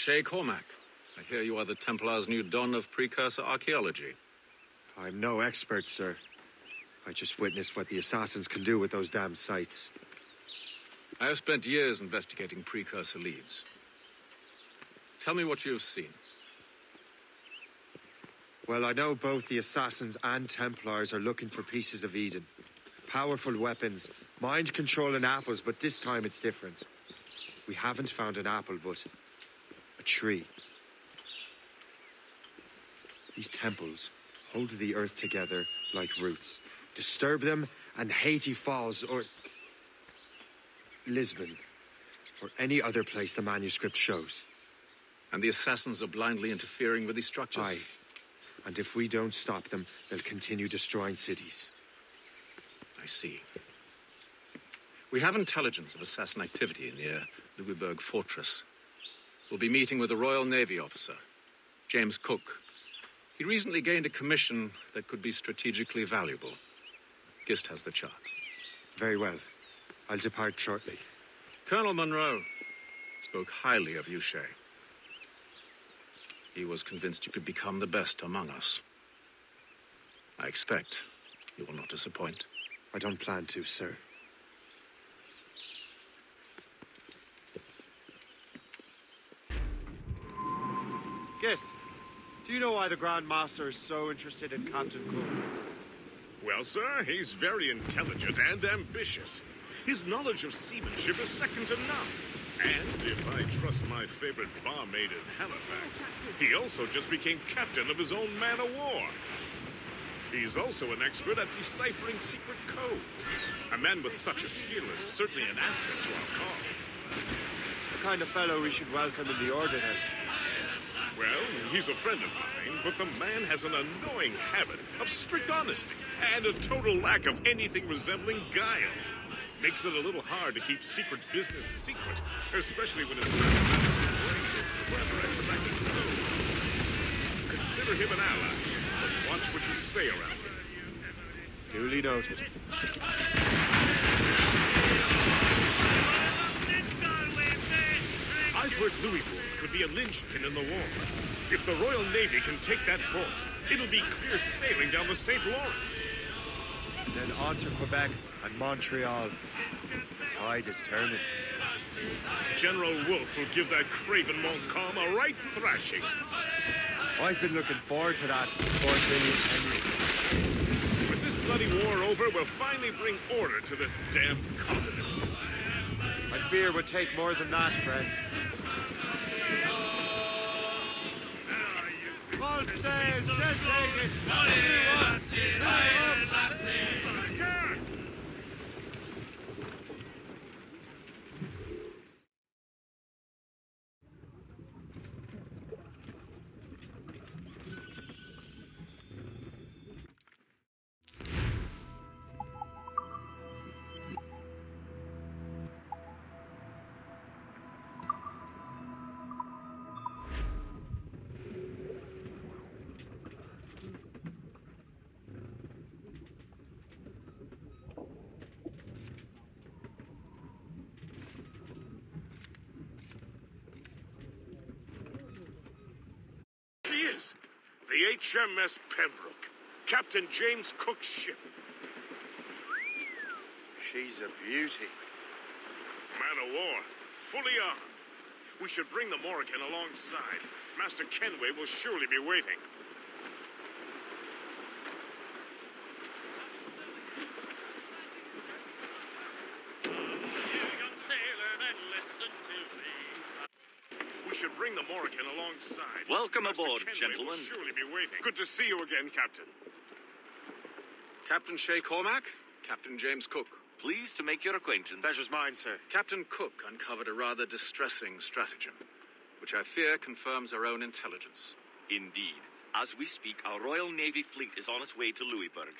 Shay Cormac, I hear you are the Templar's new don of precursor archaeology. I'm no expert, sir. I just witnessed what the assassins can do with those damn sites. I have spent years investigating precursor leads. Tell me what you have seen. Well, I know both the assassins and Templars are looking for pieces of Eden. Powerful weapons, mind controlling apples, but this time it's different. We haven't found an apple, but a tree. These temples hold the earth together like roots. Disturb them, and Haiti falls, or Lisbon, or any other place the manuscript shows. And the assassins are blindly interfering with these structures? Aye. And if we don't stop them, they'll continue destroying cities. I see. We have intelligence of assassin activity near uh, Louisbourg Fortress. We'll be meeting with a Royal Navy officer, James Cook. He recently gained a commission that could be strategically valuable. Gist has the charts. Very well. I'll depart shortly. Colonel Monro spoke highly of you, Shay. He was convinced you could become the best among us. I expect you will not disappoint. I don't plan to, sir. Gist, do you know why the Grand Master is so interested in Captain Cook? Well, sir, he's very intelligent and ambitious. His knowledge of seamanship is second to none. And if I trust my favorite barmaid in Halifax, he also just became captain of his own man of war. He's also an expert at deciphering secret codes. A man with such a skill is certainly an asset to our cause. The kind of fellow we should welcome in the Order, then. Well, he's a friend of mine, but the man has an annoying habit of strict honesty and a total lack of anything resembling guile. Makes it a little hard to keep secret business secret, especially when his brain is clever at cracking codes. Consider him an ally, but watch what you say around him. Duly noted. I've heard Louisbourg could be a linchpin in the war. If the Royal Navy can take that fort, it'll be clear sailing down the St. Lawrence. Then on to Quebec and Montreal. The tide is turning. General Wolfe will give that craven Montcalm a right thrashing. I've been looking forward to that since Fort William Henry. With this bloody war over, we'll finally bring order to this damn continent. I fear would take more than that, friend. All sail, shall take it. The HMS Pembroke, Captain James Cook's ship. She's a beauty. Man of war, fully armed. We should bring the Morrigan alongside. Master Kenway will surely be waiting. We should bring the Morrigan alongside. Welcome Master aboard, Kenway gentlemen. Will surely be waiting. Good to see you again, Captain. Captain Shay Cormac, Captain James Cook. Pleased to make your acquaintance. Pleasure's mine, sir. Captain Cook uncovered a rather distressing stratagem, which I fear confirms our own intelligence. Indeed. As we speak, our Royal Navy fleet is on its way to Louisbourg.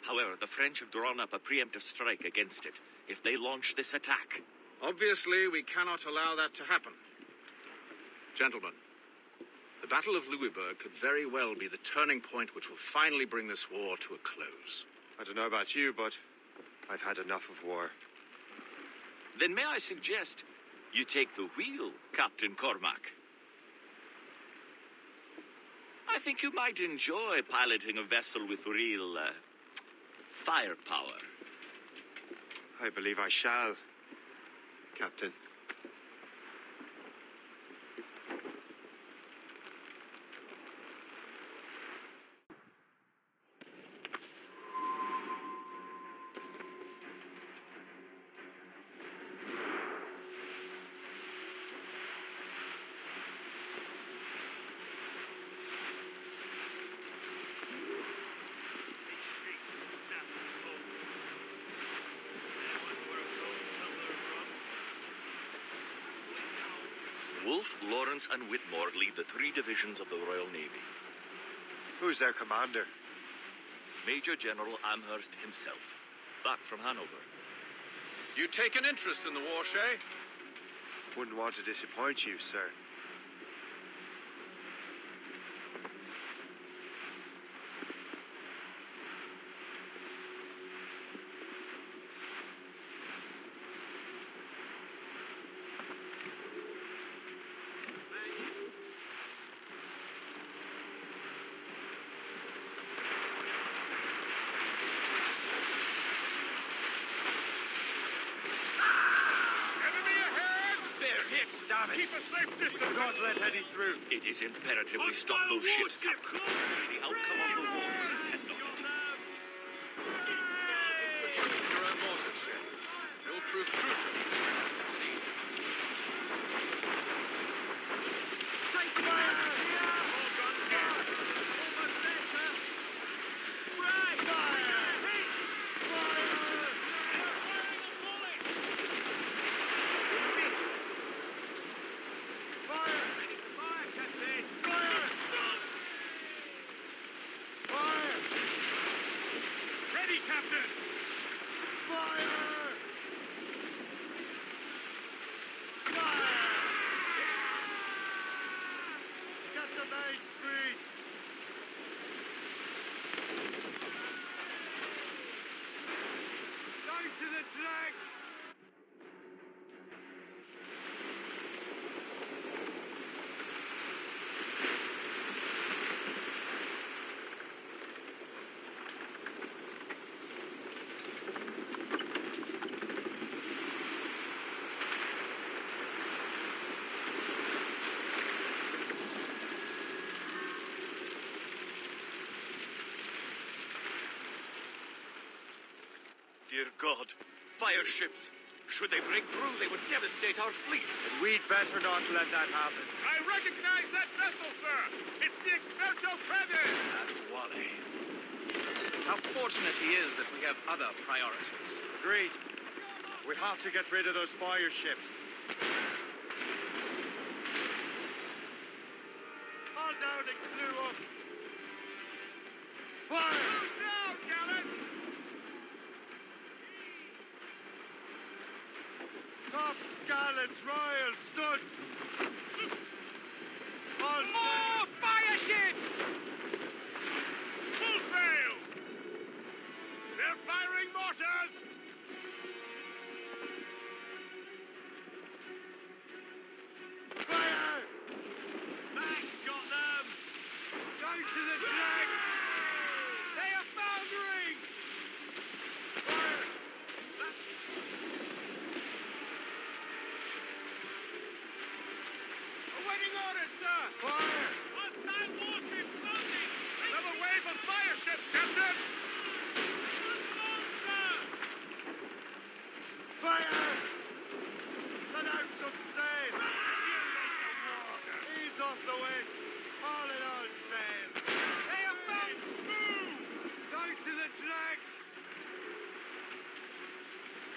However, the French have drawn up a preemptive strike against it. If they launch this attack, Obviously, we cannot allow that to happen. Gentlemen, the Battle of Louisbourg could very well be the turning point which will finally bring this war to a close. I don't know about you, but I've had enough of war. then may I suggest you take the wheel, Captain Cormac? I think you might enjoy piloting a vessel with real uh, firepower. I believe I shall, Captain. Wolfe, Lawrence, and Whitmore lead the three divisions of the Royal Navy. Who's their commander? Major General Amherst himself, back from Hanover. You take an interest in the war, Shay? Wouldn't want to disappoint you, sir. Enemy ahead! They're hit! Keep a safe distance! Not let any through. It is imperative we stop those ships, Captain. The outcome of the war depends on it. Produce your own mortars, Shay. It'll prove crucial if we are to succeed. Take fire! All guns here! Almost there, sir. Right! Fire! Fire! Ready to fire, Captain! Fire! Fire! Ready, Captain! Fire! Fire! Get the mains free! Down to Dear God, fire ships. Should they break through, they would devastate our fleet. And We'd better not let that happen. I recognize that vessel, sir! It's the Experto Crede! That's Adewale. How fortunate he is that we have other priorities. Agreed. We have to get rid of those fire ships. All down and flew up. Fire! Who's down, gallants? Tops, gallants, royals, studs. More fire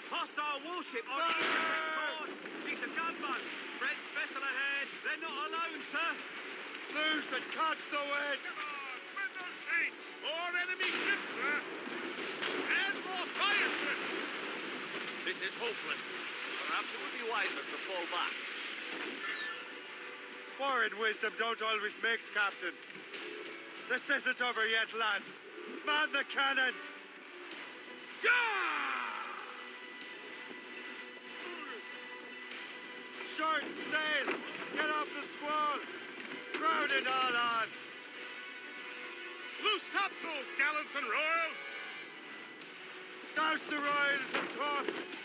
Hostile warship on Fire! intercept course! She's a gunboat! French vessel ahead! They're not alone, sir! Loose and catch the wind! Come on! Window seats! More enemy ships, sir! And more fire ships! This is hopeless. Perhaps it would be wiser to fall back. War and wisdom don't always mix, Captain. This isn't over yet, lads. Man the cannons! Short sail! Get off the squall! Crowd it all on! Loose topsails, gallants and royals! Douse the royals and tops!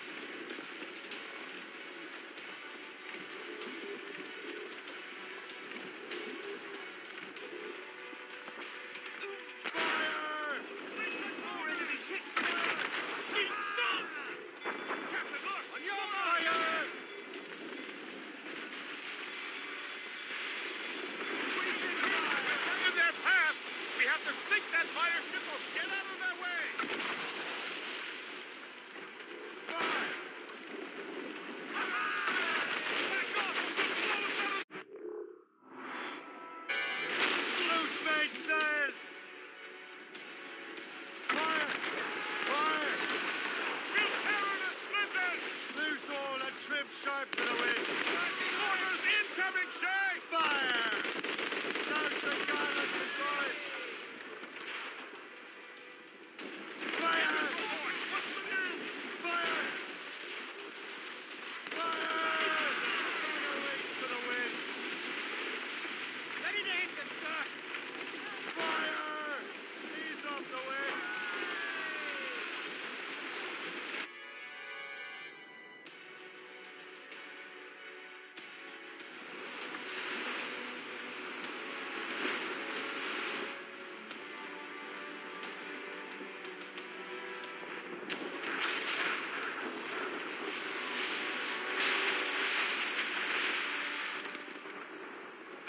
That fire ship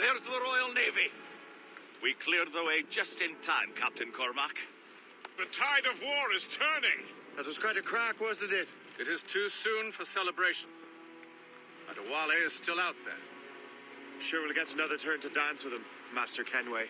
There's the Royal Navy. We cleared the way just in time, Captain Cormac. The tide of war is turning! That was quite a crack, wasn't it? It is too soon for celebrations. Adewale is still out there. Sure we'll get another turn to dance with him, Master Kenway.